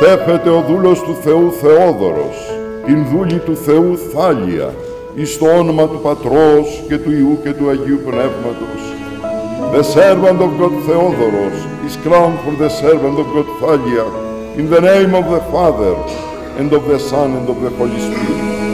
Δέπεται ο δούλος του Θεού Θεόδωρος, την δούλη του Θεού Θάλια, εις το όνομα του Πατρός και του Ιού και του Αγίου Πνεύματος. The servant of God Θεόδωρος is crowned for the servant of God Θάλια, in the name of the Father and of the Son and of the Holy Spirit.